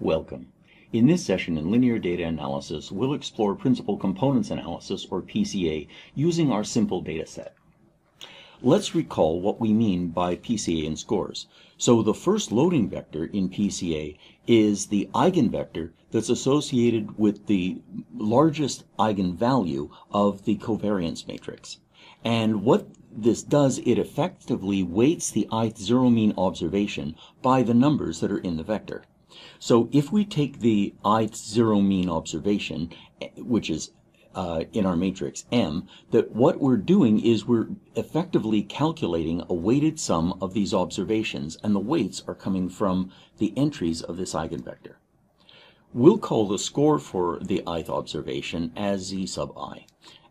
Welcome. In this session in Linear Data Analysis, we'll explore Principal Components Analysis, or PCA, using our simple data set. Let's recall what we mean by PCA and scores. So the first loading vector in PCA is the eigenvector that's associated with the largest eigenvalue of the covariance matrix. And what this does, it effectively weights the ith zero mean observation by the numbers that are in the vector. So if we take the ith zero mean observation, which is uh, in our matrix M, that what we're doing is we're effectively calculating a weighted sum of these observations, and the weights are coming from the entries of this eigenvector. We'll call the score for the ith observation as z sub i.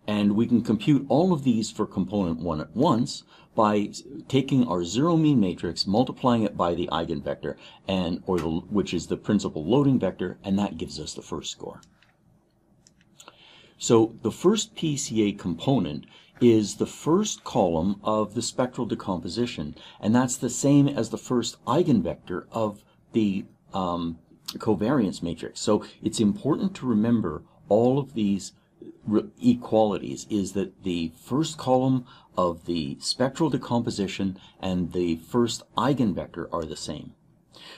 And we can compute all of these for component 1 at once by taking our zero mean matrix, multiplying it by the eigenvector, and or the, which is the principal loading vector, and that gives us the first score. So the first PCA component is the first column of the spectral decomposition, and that's the same as the first eigenvector of the um, covariance matrix. So it's important to remember all of these equalities is that the first column of the spectral decomposition and the first eigenvector are the same.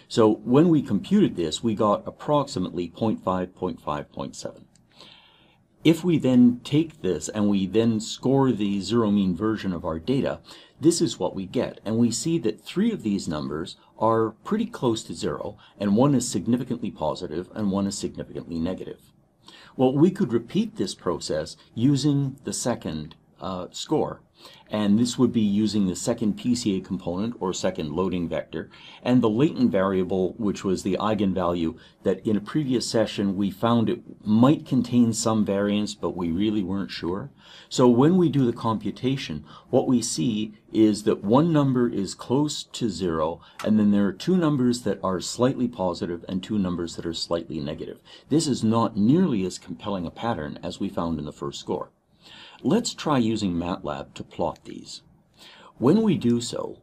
So when we computed this, we got approximately 0.5, 0.5, 0.7. If we then take this and we then score the zero mean version of our data, this is what we get. And we see that three of these numbers are pretty close to zero, and one is significantly positive and one is significantly negative. Well, we could repeat this process using the second uh, score. And this would be using the second PCA component or second loading vector and the latent variable, which was the eigenvalue that in a previous session we found it might contain some variance, but we really weren't sure. So when we do the computation, what we see is that one number is close to zero, and then there are two numbers that are slightly positive and two numbers that are slightly negative. This is not nearly as compelling a pattern as we found in the first score. Let's try using MATLAB to plot these. When we do so,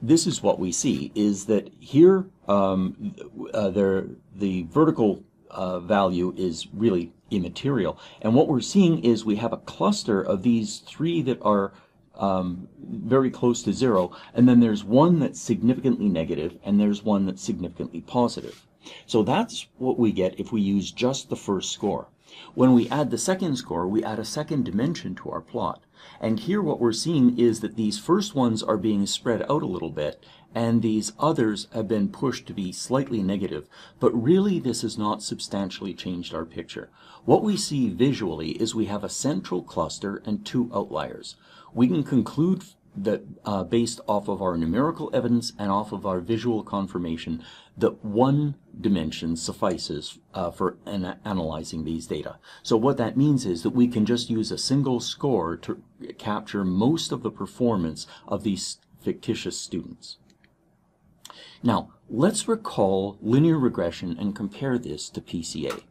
this is what we see, is that here um, uh, there, the vertical uh, value is really immaterial. And what we're seeing is we have a cluster of these three that are um, very close to zero, and then there's one that's significantly negative, and there's one that's significantly positive. So that's what we get if we use just the first score. When we add the second score, we add a second dimension to our plot. And here what we're seeing is that these first ones are being spread out a little bit, and these others have been pushed to be slightly negative. But really this has not substantially changed our picture. What we see visually is we have a central cluster and two outliers. We can conclude that uh, based off of our numerical evidence and off of our visual confirmation that one dimension suffices uh, for an analyzing these data. So what that means is that we can just use a single score to capture most of the performance of these fictitious students. Now, let's recall linear regression and compare this to PCA.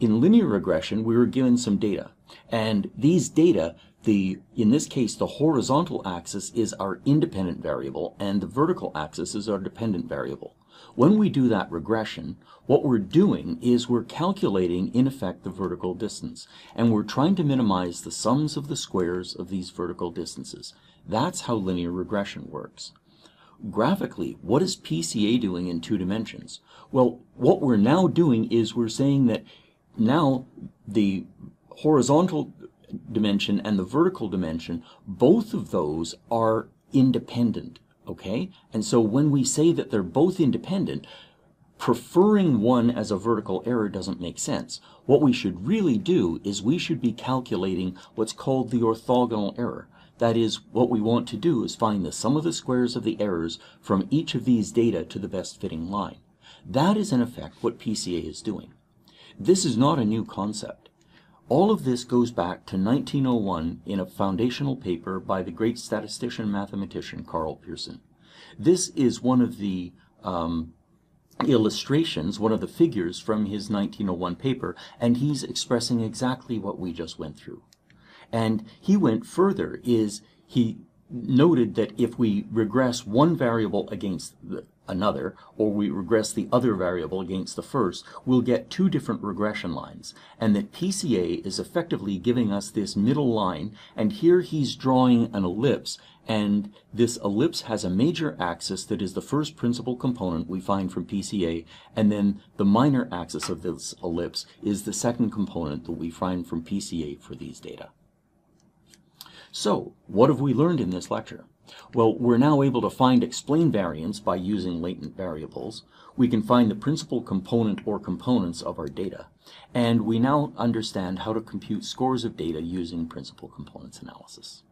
In linear regression, we were given some data, and these data the, in this case, the horizontal axis is our independent variable and the vertical axis is our dependent variable. When we do that regression, what we're doing is we're calculating, in effect, the vertical distance. And we're trying to minimize the sums of the squares of these vertical distances. That's how linear regression works. Graphically, what is PCA doing in two dimensions? Well, what we're now doing is we're saying that now the horizontal dimension and the vertical dimension, both of those are independent, okay? And so when we say that they're both independent, preferring one as a vertical error doesn't make sense. What we should really do is we should be calculating what's called the orthogonal error. That is, what we want to do is find the sum of the squares of the errors from each of these data to the best fitting line. That is in effect what PCA is doing. This is not a new concept. All of this goes back to 1901 in a foundational paper by the great statistician mathematician Karl Pearson. This is one of the um, illustrations, one of the figures from his 1901 paper, and he's expressing exactly what we just went through. And he went further, is he noted that if we regress one variable against the, another, or we regress the other variable against the first, we'll get two different regression lines. And that PCA is effectively giving us this middle line, and here he's drawing an ellipse, and this ellipse has a major axis that is the first principal component we find from PCA, and then the minor axis of this ellipse is the second component that we find from PCA for these data. So, what have we learned in this lecture? Well, we're now able to find explain variance by using latent variables. We can find the principal component or components of our data. And we now understand how to compute scores of data using principal components analysis.